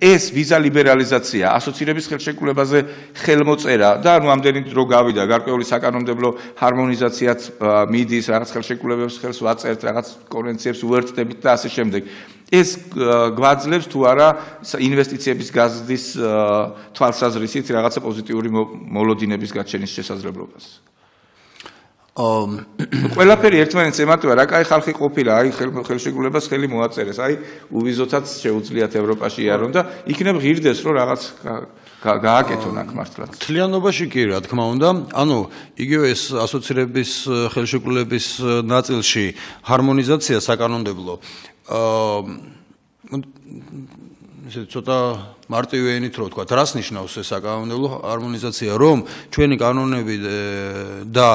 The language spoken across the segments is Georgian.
ეს ვიზა ლიბერალიზაცია, ასოცირების ხელშეკრულებაზე ხელმოწერა და ანუ ამდენი დრო გავიდა, გარკვეული საკანონმდებლო ჰარმონიზაციაც მიდის, რაღაც ხელშეკრულებებს ხელს ვაწერთ, რაღაც კონვენციებს უერთდებით და ასე შემდეგ. ეს გვაძლევს თუ არა ინვესტიციების გაზრდის თვალსაზრისით რაღაცა პოზიტიური მოლოდინების გაჩენის შესაძლებლობას. ყველაფერი ერთმანეთს ემატება, რა კაი ხალხი ყოფილა, აი ხელშეკრულებას ხელი მოაწერეს, აი უვიზოთაც შეუძლიათ ევროპაში იარონ და იქნებ ღირდეს, რომ რაღაც გააკეთონ აქ მართლაც. თლიანობაში კი, რა თქმა უნდა, ანუ იგივე ეს ასოცირების ხელშეკრულების ნაწილში ჰარმონიზაცია საკანონმდებლო აა ესე ცოტა მარტივი ენით რო ვთქვა, რას ნიშნავს ეს საკანონმდებლო ჰარმონიზაცია, რომ ჩვენი კანონები და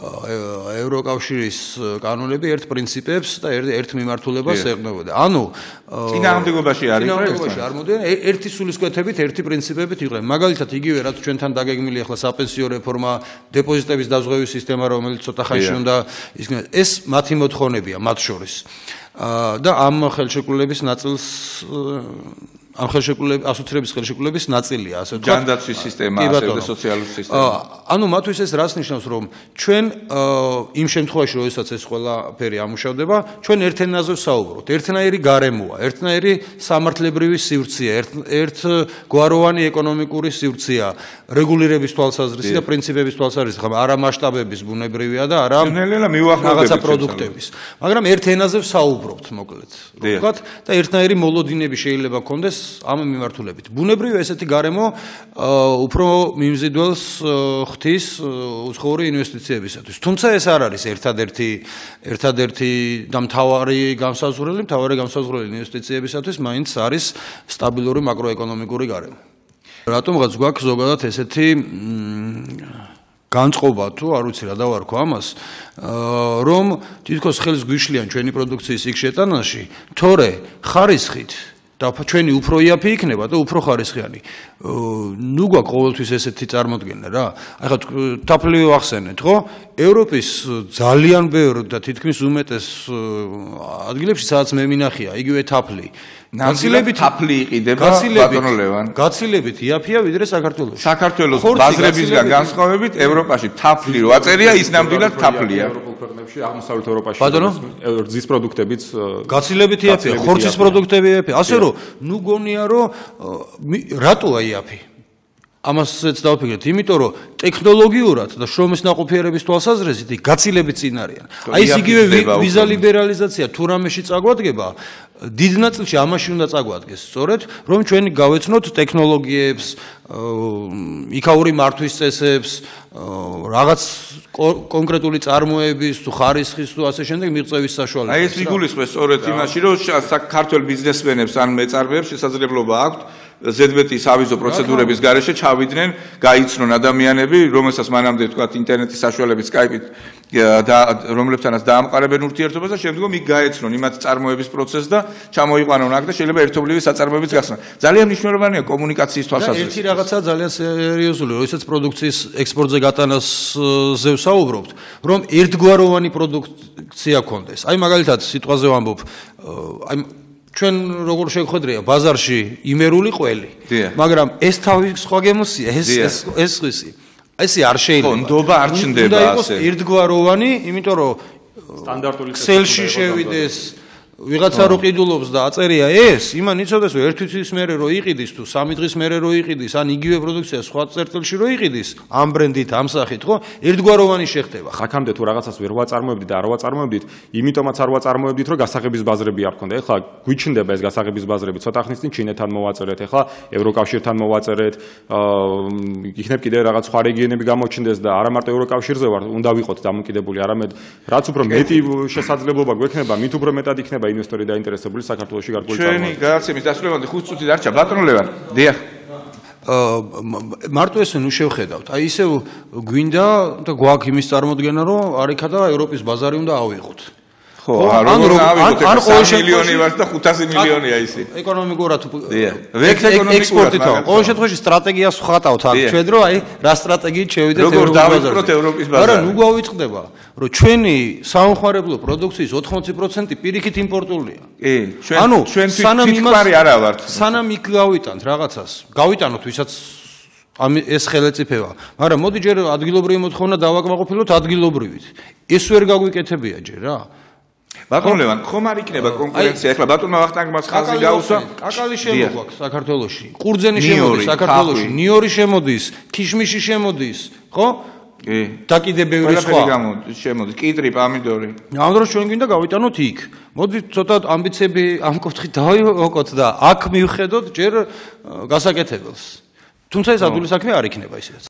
ევროკავშირის კანონები ერთ პრინციპებს და ერთ მიმართულებას ეყნებოდა. ანუ წინააღმდეგობაში არის წინააღმდეგობაში არ მოდიან ერთი სულისკვეთებით, ერთი პრინციპებით იყვნენ. მაგალითად, იგივე რაც ჩვენთან დაგეგმილი ახლა საპენსიო რეფორმა, დეპოზიტების დაზღვევის სისტემა, რომელიც ცოტა ხანში უნდა ისქნა, ეს მათი მოთხოვნებია მათ შორის. და ამ ხელშეკრულების ნაწილს ამ ხელშეკრულების ასოცირების ხელშეკრულების ნაწილია ასე ვთქვათ. ჯანდაცვის სისტემა, ასე და სოციალური სისტემა. ანუ მათთვის ეს რას ნიშნავს, რომ ჩვენ იმ შემთხვევაში, როდესაც ეს ყველაფერი ამუშავდება, ჩვენ ერთენაზე ვსაუბრობთ. ერთნაირი გარემოა, ერთნაირი სამართლებრივი სივრცეა, ერთ ერთ გვაროვანი ეკონომიკური სივრცეა, რეგულირების თვალსაზრისით და პრინციპების თვალსაზრისით, ხომ არა მასშტაბების ბუნებრივია და არა რაღაცა პროდუქტების. მაგრამ ერთ ენაზე ვსაუბრობთ, მოკლედ. ვთქვათ და ერთნაირი მოლოდინები შეიძლება გქონდეს ამ მიმართულებით. ბუნებრივია ესეთი გარემო უფრო მიმზიდველს ხთის უცხოური ინვესტიციებისათვის. თუმცა ეს არ არის ერთადერთი ერთადერთი და მთავარი განსაზღვრელი, მთავარი განსაზღვრელი ინვესტიციებისათვის მაინც არის სტაბილური მაკროეკონომიკური გარემო. რატომღაც გვაქვს ზოგადად ესეთი განწყობა თუ არ ვიცი რა დავარქვა ამას რომ თითქოს ხელს გვიშლიან ჩვენი პროდუქციის იქ შეტანაში თორე ხარისხით და ჩვენი უფრო იაფი იქნება და უფრო ხარისხიანი. ნუ გვაქვს ყოველთვის ესეთი წარმოდგენა რა. აი ხა თაფლივე ვახსენეთ, ხო? ევროპის ძალიან ბევრ და თითქმის უმეტეს ადგილებში სადაც მე მინახია, იგივე თაფლი. ნაცილებით თაფლი იყიდება ბატონო ლევან. გაცილებით იაფია ვიდრე საქართველოს. საქართველოს ბაზრებისგან განსხვავებით ევროპაში თაფლი რო აწერია ის ნამდვილად თაფლია. ევროპულ ქვეყნებში აღმოსავლეთ ევროპაში ბატონო რძის პროდუქტებიც გაცილებით იაფია, ხორცის პროდუქტები იაფია. ასე რომ ნუ გონია რომ რატოა იაფი? ამასაც დავფიქრეთ, იმიტომ რომ ტექნოლოგიურად და შრომის ნაყოფიერების თვალსაზრისით გაცილებით წინ არიან. აი ეს იგივე ვიზა ლიბერალიზაცია თუ რამეში წაგვადგება, დიდ ნაწილში ამაში უნდა წაგვადგეს, სწორედ, რომ ჩვენ გავეცნოთ ტექნოლოგიებს, იქაური მართვის წესებს, რაღაც კონკრეტული წარმოების თუ ხარისხის თუ ასე შემდეგ მიღწევის საშუალებას. აი ეს იგულისხმეს სწორედ იმაში, რომ საქართველოს ბიზნესმენებს ან მეწარმეებს შესაძლებლობა აქვთ ზედმეტის ავიზო პროცედურების გარეშე ჩავიდნენ, გაიცნონ ადამიანები, რომელსაც მანამდე თქვათ ინტერნეტის საშუალებით Skype-ით და რომლებთანაც დაამყარებენ ურთიერთობას და შემდგომ იქ გაეცნონ იმათ წარმოების პროცესს და ჩამოიყვანონ აქ და შეიძლება ერთობლივი საწარმოებიც გახსნან. ძალიან მნიშვნელოვანია კომუნიკაციის თვალსაზრისით. ერთი რაღაცა ძალიან სერიოზული, როდესაც პროდუქციის ექსპორტზე გატანაზე ვსაუბრობთ, რომ ერთგვაროვანი პროდუქცია გქონდეს. აი მაგალითად სიტყვაზე ვამბობ, აი ჩვენ როგორ შეგხვედრია? ბაზარში იმერული ყველი. მაგრამ ეს თავი სხვა გემოსია ეს ეს ეს ხვისი ესე არ შეიძლება. ნდობა არ ჩნდება ასე. ერთგვაროვანი იმიტომ რომ სტანდარტული ქსელში შევიდეს ვიღაცა რო ყიდულობს და აწერია ეს, იმან იცოდეს რომ ერთი თვის მერე რო იყიდის თუ სამი დღის მერე რო იყიდის, ან იგივე პროდუქცია სხვა წერტილში რო იყიდის, ამ ბრენდით, ამ სახით, ხო? ერთგვაროვანი შეხდება. ხაქამდე თუ რაღაცას ვერ ვაწარმოებდით და არ ვაწარმოებდით, იმიტომაც არ ვაწარმოებდით, რომ გასაღების ბაზრები არ ქონდა. ეხლა გვიჩნდება ეს გასაღების ბაზრები, ცოტა ხნის წინ ჩინეთთან მოვაწერეთ, ეხლა ევროკავშირთან მოვაწერეთ, აა იქნებ კიდე რაღაც სხვა რეგიონები გამოჩნდეს და არა მარტო ევროკავშირზე ვარ, უნდა ვიყოთ დამოკიდებული, არამედ რაც უფრო მეტი შესაძლებლობა გვექნება, მით უფრო მეტად იქნება ინვესტორი დაინტერესებული საქართველოსში გარკვეული წარმოება. ჩვენი გადაცემის დასრულებამდე 5 წუთი დარჩა ბატონო ლევან. დიახ. აა მარტო ესე ნუ შევხედავთ. აი ისე გვინდა და გვაქვს იმის წარმოქმნა, რომ არიქა და ევროპის ბაზარი უნდა ავიღოთ. ხო, ანუ რო- ავიღოთ ან- ან ყოველ 3 მილიონი ვარ და 500 მილიონია ისი. ეკონომიკურად ექსპორტითო. ყოველ შემთხვევაში სტრატეგიას ვხატავთ აქ დიახ. ჩვენ რომ აი რა სტრატეგიით შევიდეთ როგორ ევროპის დავიწყოთ ბაზარზე. ევროპის ბაზარი? არა, ნუ გავიწყდება, რომ ჩვენი საომხმარებლო პროდუქციის 80% პირიქით იმპორტულია. კი, ჩვენ ჩვენ თვითმფარი არა ვართ. სანამ იქ გავიტანთ რაღაცას, გავიტანოთ ვისაც ამ ეს ხელეწიფება, მაგრამ მოდი ჯერ ადგილობრივი მოთხოვნა დავაკმაყოფილოთ ადგილობრივით. ეს ვერ გაგვიკეთებია ჯერ რა. ბატონ ლევან, ხომ არ იქნება კონკურენცია? ეხლა ბატონმა ვახტანგმაც ხაზი გაუსვა. აკალი დიახ. შემოგვაქვს საქართველოში. ყურძენი შემოდის საქართველოში, ნიორი შემოდის, ქიშმიში შემოდის, ხო? კი. და კიდე ბევრი ყველაფერი სხვა. გამოდის, შემოდის. კიტრი, პამიდორი. ამ დროს ჩვენ გვინდა გავიტანოთ იქ. მოდი ცოტა ამბიციები ამ კუთხით დავიოკოთ და აქ მივხედოთ ჯერ გასაკეთებელს. თუმცა ეს ადვილი საქმე არ იქნება ისედაც.